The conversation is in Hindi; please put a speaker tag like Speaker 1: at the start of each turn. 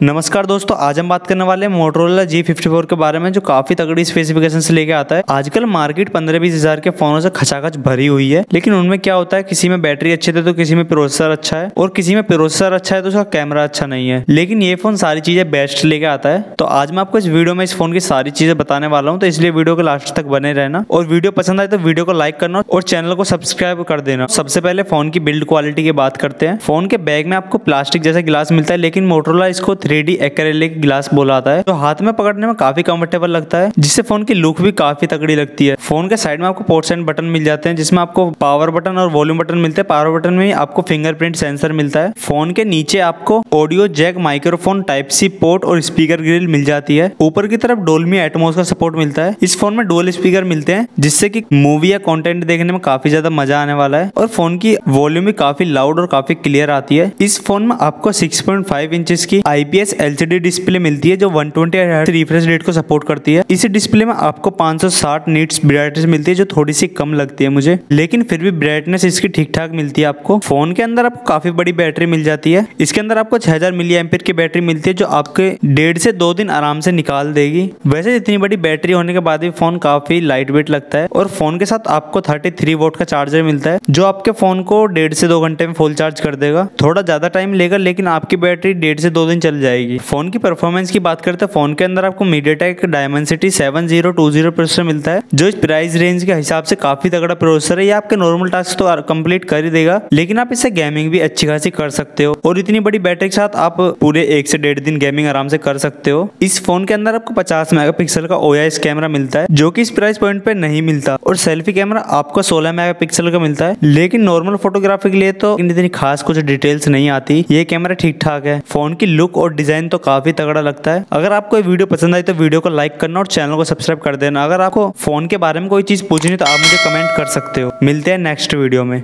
Speaker 1: नमस्कार दोस्तों, आज हम बात करने वाले हैं मोटरोला जी फिफ्टी फोर के बारे में, जो काफ़ी तगड़ी स्पेसिफिकेशन से लेके आता है। आजकल मार्केट पंद्रह बीस हज़ार के फोनों से खचाखच भरी हुई है, लेकिन उनमें क्या होता है, किसी में बैटरी अच्छी थे तो किसी में प्रोसेसर अच्छा है, और किसी में प्रोसेसर अच्छा है तो उसका कैमरा अच्छा नहीं है। लेकिन ये फ़ोन सारी चीज़ें बेस्ट लेके आता है। तो आज मैं आपको इस वीडियो में इस फ़ोन की सारी चीज़ें बताने वाला हूँ तो इसलिए वीडियो को लास्ट तक बने रहना। और वीडियो पसंद आए तो वीडियो को लाइक करना और चैनल को सब्सक्राइब कर देना। सबसे पहले फ़ोन की बिल्ड क्वालिटी की बात करते हैं। फ़ोन के बैग में आपको प्लास्टिक जैसा गिलास मिलता है, लेकिन मोटरोला इसको थ्री डी एक्रेलिक गिलास बोला आता है तो हाथ में पकड़ने में काफ़ी कंफर्टेबल लगता है, जिससे फ़ोन की लुक भी काफ़ी तगड़ी लगती है। फ़ोन के साइड में आपको पोर्ट्स एंड बटन मिल जाते हैं, जिसमें आपको पावर बटन और वॉल्यूम बटन मिलते हैं। पावर बटन में आपको फिंगरप्रिंट सेंसर मिलता है। फ़ोन के नीचे आपको audio jack microphone type C port और स्पीकर ग्रिल मिल जाती है। ऊपर की तरफ़ डोलमी एटमोस का सपोर्ट मिलता है। इस फ़ोन में डोल स्पीकर मिलते हैं, जिससे कि मूवी या कंटेंट देखने में काफ़ी ज़्यादा मज़ा आने वाला है और फ़ोन की वॉल्यूम भी काफ़ी लाउड और काफ़ी क्लियर आती है। इस फ़ोन में आपको 6.5 इंचेस की आईपीएस एलसीडी डिस्प्ले मिलती है जो 120 ट्वेंटी रिफ्रेश रेट को सपोर्ट करती है। इस डिस्प्ले में आपको 560 नीट्स ब्राइटनेस मिलती है जो थोड़ी सी कम लगती है मुझे। लेकिन फिर भी ब्राइटनेस इसकी ठीक ठाक मिलती है आपको। फ़ोन के अंदर आपको काफ़ी बड़ी बैटरी मिल जाती है। इसके अंदर आपको 6000 हज़ार मिली एम्पियर की बैटरी मिलती है जो आपके डेढ़ से दो दिन आराम से निकाल देगी। वैसे इतनी बड़ी बैटरी होने के बाद भी फ़ोन काफ़ी लाइट वेट लगता है और फ़ोन के साथ आपको थर्टी थ्री वोट का चार्जर मिलता है, जो आपके फ़ोन को डेढ़ से दो घंटे में फुल चार्ज कर देगा। थोड़ा ज़्यादा टाइम लेगा, लेकिन आपकी बैटरी डेढ़ से दो दिन चल जाएगी। फ़ोन की परफॉर्मेंस की बात करते हैं, फ़ोन के अंदर आपको MediaTek Dimensity seven zero two zero processor मिलता है, जो इस प्राइस रेंज के हिसाब से काफ़ी तगड़ा प्रोसेसर है, ये आपके नॉर्मल टास्क तो कंप्लीट कर ही देगा, लेकिन आप इससे गेमिंग भी अच्छी खासी कर सकते हो, और इतनी बड़ी बैटरी के साथ आप पूरे एक से डेढ़ दिन गेमिंग आराम से कर सकते हो। इस फ़ोन के अंदर आपको पचास मेगा पिक्सल का ओ कैमरा मिलता है, जो की इस प्राइस पॉइंट पे नहीं मिलता, और सेल्फी कैमरा आपको सोलह मेगा पिक्सल का मिलता है, लेकिन नॉर्मल फोटोग्राफी के लिए तो इतनी खास कुछ डिटेल्स नहीं आती, ये कैमरा ठीक ठाक है। फ़ोन की लुक और डिज़ाइन तो काफ़ी तगड़ा लगता है। अगर आपको ये वीडियो पसंद आई तो वीडियो को लाइक करना और चैनल को सब्सक्राइब कर देना। अगर आपको फ़ोन के बारे में कोई चीज़ पूछनी तो आप मुझे कमेंट कर सकते हो। मिलते हैं नेक्स्ट वीडियो में।